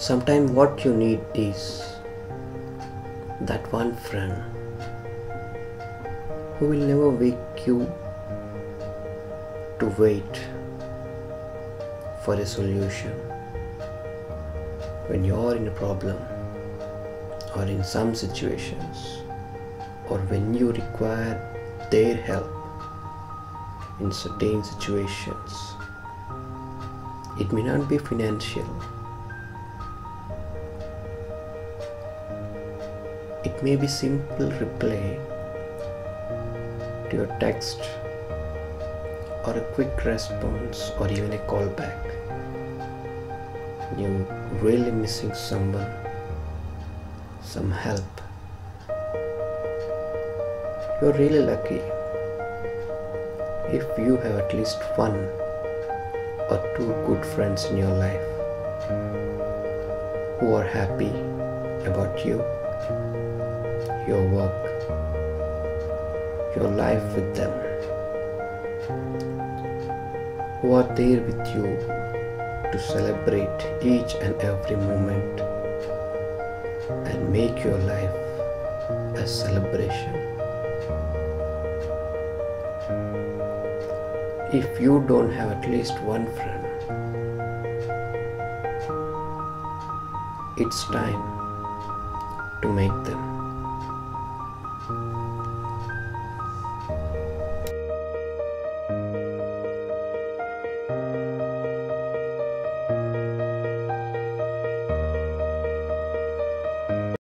Sometimes what you need is that one friend who will never wake you to wait for a solution when you're in a problem or in some situations or when you require their help in certain situations. It may not be financial, it may be simple reply to your text or a quick response or even a call back. You're really missing someone, some help. You're really lucky if you have at least one or two good friends in your life who are happy about you, your work, your life with them, who are there with you to celebrate each and every moment and make your life a celebration. If you don't have at least one friend, it's time to make them.